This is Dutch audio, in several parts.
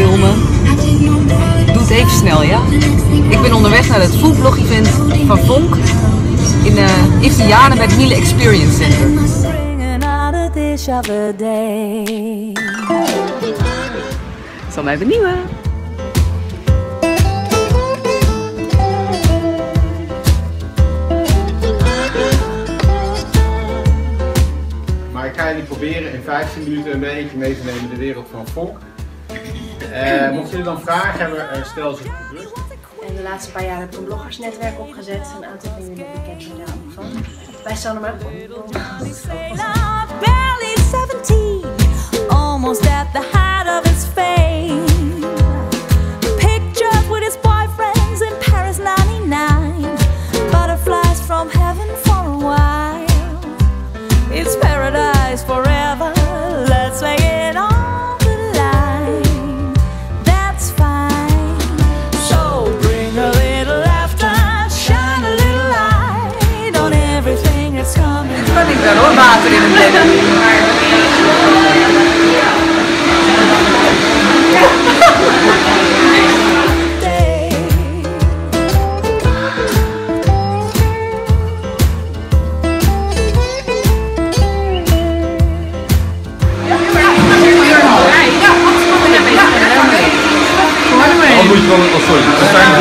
Doe het even snel, ja? Ik ben onderweg naar het foodblog event van Vonk in uh, Iftiane bij het Miele Experience Center. Zal mij benieuwen. Maar ik ga jullie proberen in 15 minuten een beetje mee te nemen in de wereld van Fonk. Uh, mochten jullie dan vragen hebben, uh, stel ze gerust. En de laatste paar jaar heb ik een bloggersnetwerk opgezet. Een aantal van jullie bekend zijn daar allemaal van. Wij staan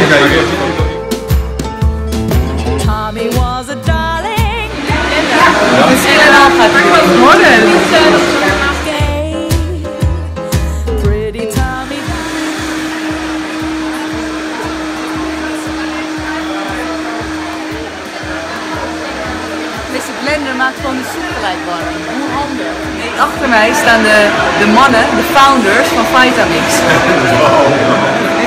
kijken. Tommy was a darling. Helemaal gaat het worden. Gay. Pretty Tommy. Deze blender maakt gewoon de soep gelijk warm. Hoe handig. Achter mij staan de, de mannen, de founders van Vitamix. Ik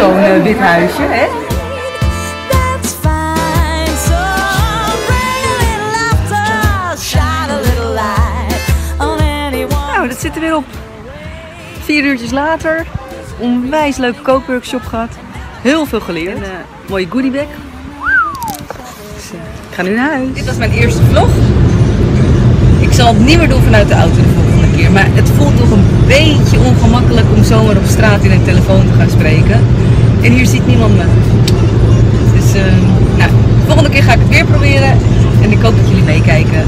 zo'n eh, wit huisje, hè? That's fine. So bring a little laughter, shine a little light on anyone. Nou, dat zit er weer op. Vier uurtjes later. Onwijs leuke kookworkshop gehad. Heel veel geleerd. En, eh, mooie goodiebag. Dus, eh, ik ga nu naar huis. Dit was mijn eerste vlog. Ik zal het niet meer doen vanuit de auto ongemakkelijk om zomaar op straat in een telefoon te gaan spreken. En hier ziet niemand me. Dus eh, nou, de volgende keer ga ik het weer proberen. En ik hoop dat jullie meekijken.